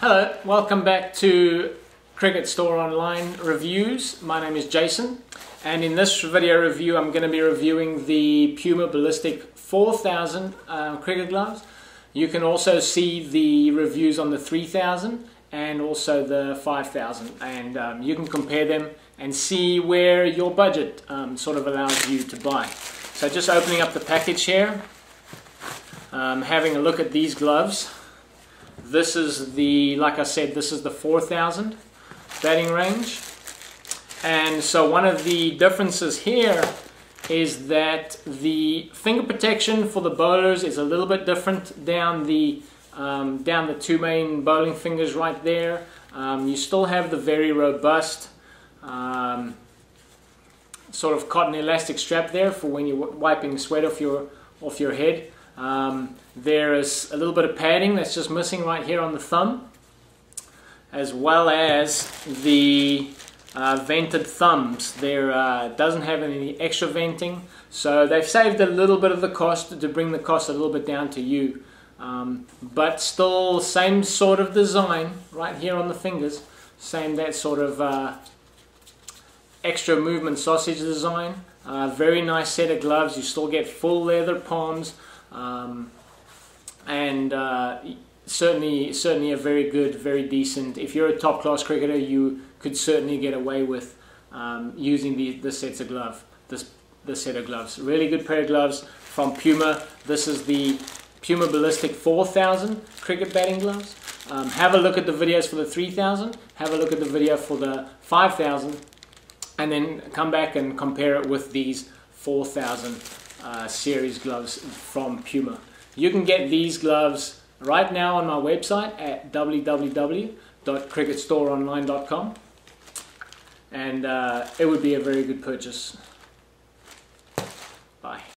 Hello, welcome back to Cricket Store Online Reviews. My name is Jason and in this video review I'm going to be reviewing the Puma Ballistic 4000 uh, cricket gloves. You can also see the reviews on the 3000 and also the 5000 and um, you can compare them and see where your budget um, sort of allows you to buy. So just opening up the package here, um, having a look at these gloves. This is the, like I said, this is the 4000 batting range. And so one of the differences here is that the finger protection for the bowlers is a little bit different down the um, down the two main bowling fingers right there. Um, you still have the very robust um, sort of cotton elastic strap there for when you're wiping sweat off your off your head. Um, there is a little bit of padding that's just missing right here on the thumb, as well as the uh, vented thumbs. There uh, doesn't have any extra venting, so they've saved a little bit of the cost to bring the cost a little bit down to you. Um, but still, same sort of design right here on the fingers, same that sort of uh, extra movement sausage design. Uh, very nice set of gloves. You still get full leather palms, um, and uh, certainly, certainly a very good, very decent. If you're a top class cricketer, you could certainly get away with um, using the, the sets of glove. This the set of gloves. Really good pair of gloves from Puma. This is the Puma Ballistic 4000 cricket batting gloves. Um, have a look at the videos for the 3000. Have a look at the video for the 5000 and then come back and compare it with these 4000 uh, series gloves from Puma. You can get these gloves right now on my website at www.cricketstoreonline.com and uh, it would be a very good purchase.